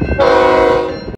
Música